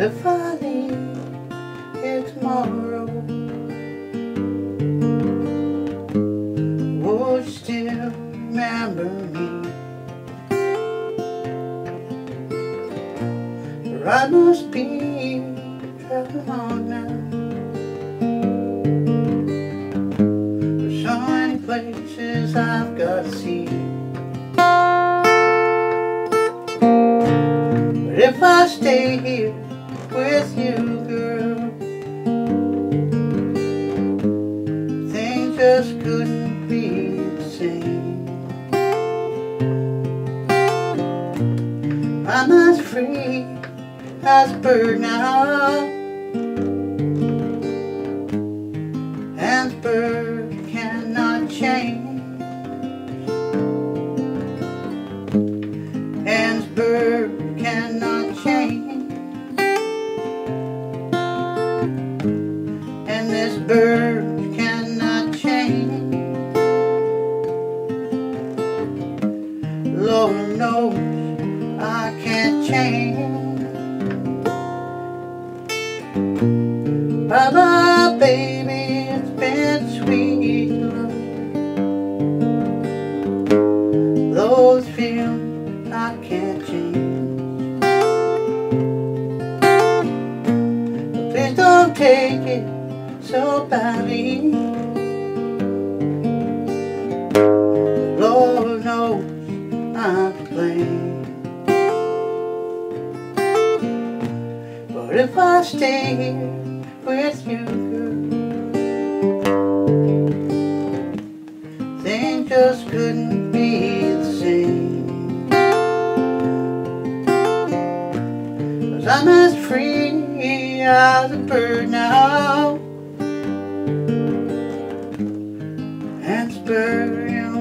if I leave here tomorrow? Would you still remember me? Or I must be traveling on now. There's so many places I've got to see. But if I stay here with you, girl, things just couldn't be the same. I'm as free as a bird now, This cannot change. Lord knows I can't change. Bye, baby, it's been sweet. Those feelings I can't change. Please don't take it so badly. Lord knows I'm to blame. But if I stay here with you, things just couldn't be the same. Cause I'm as free as a bird now. And